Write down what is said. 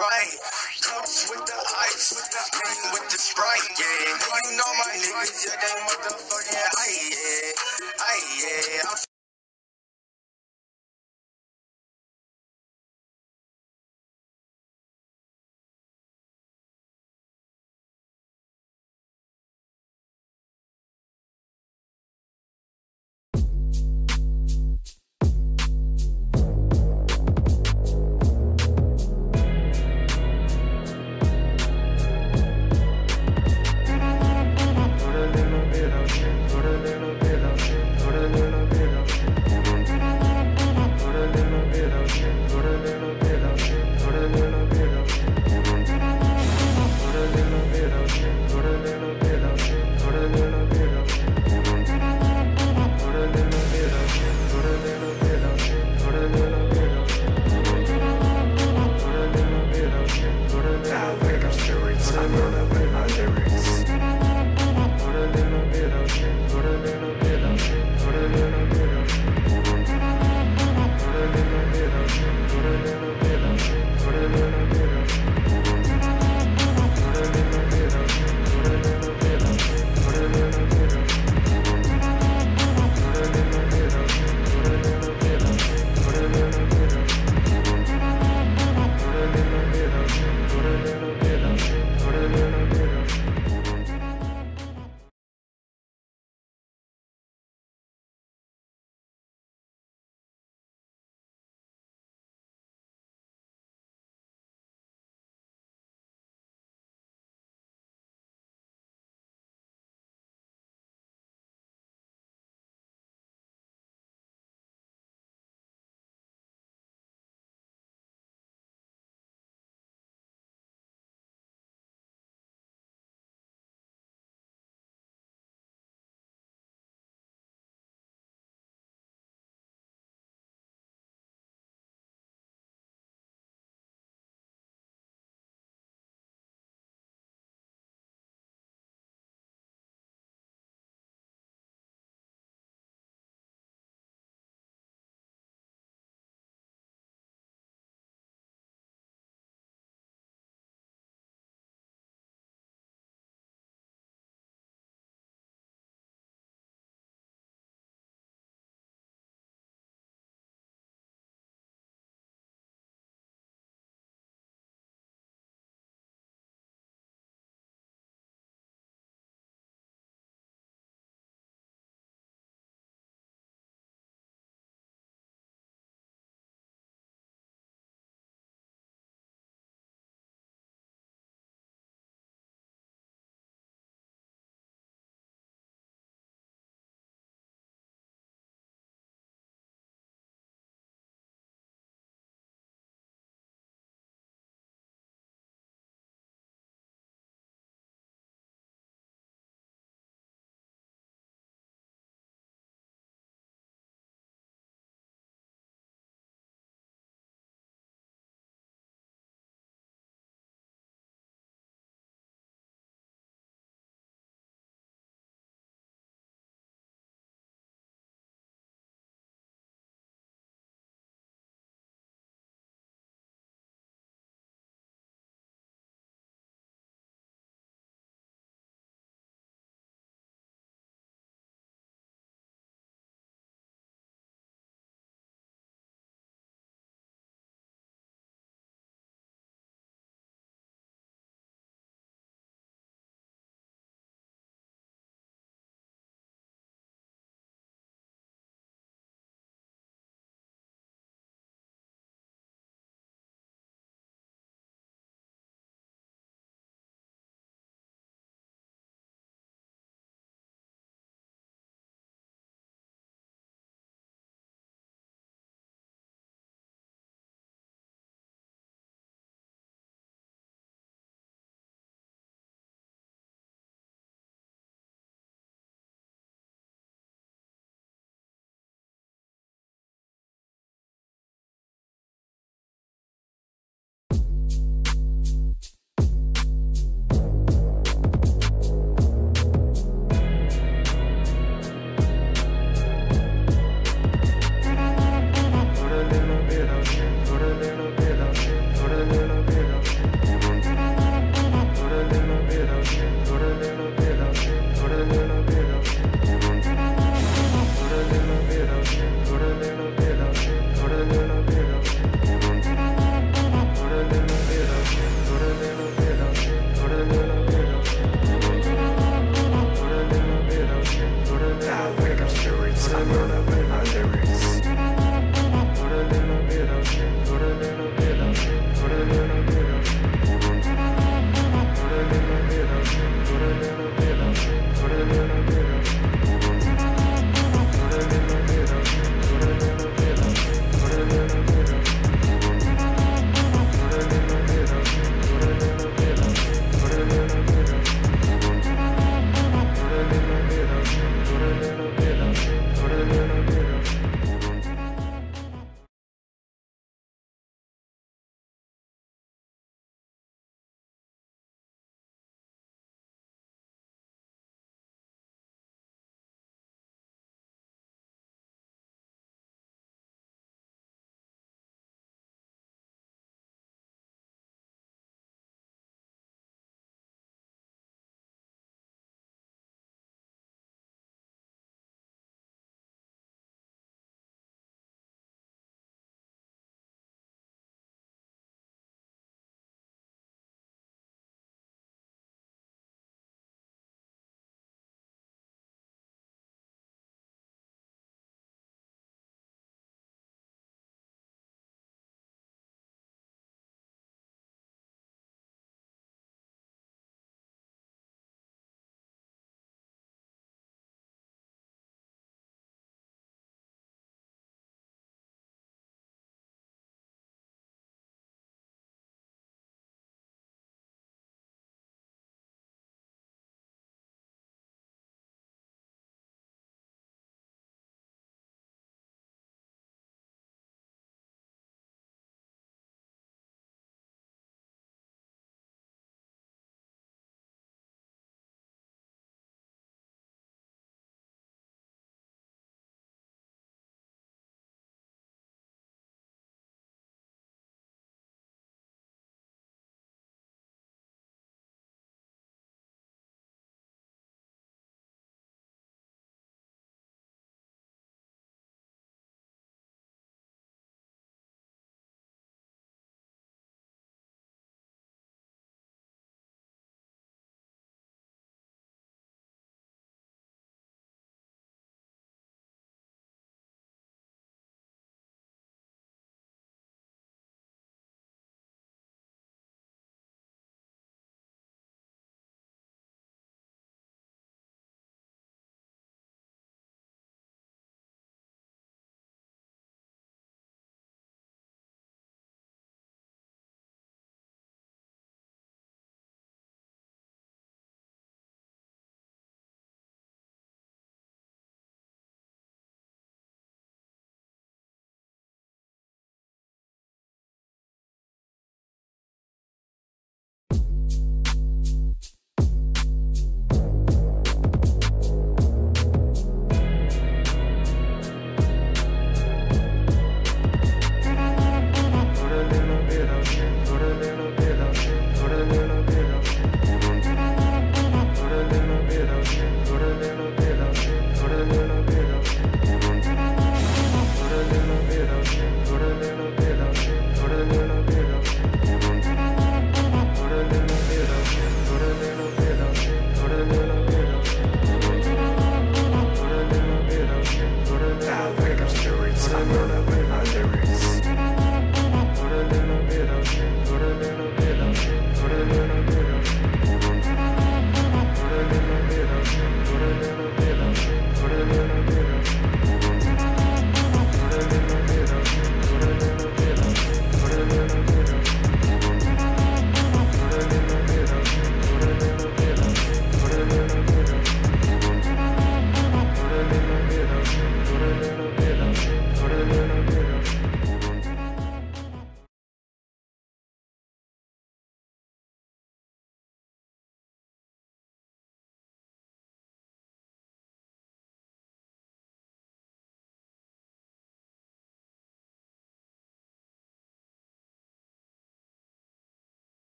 Right, coats with the ice, with the pain, with the sprite, yeah. You know my niggas, yeah, they motherfucking, I, yeah, I, yeah. I'm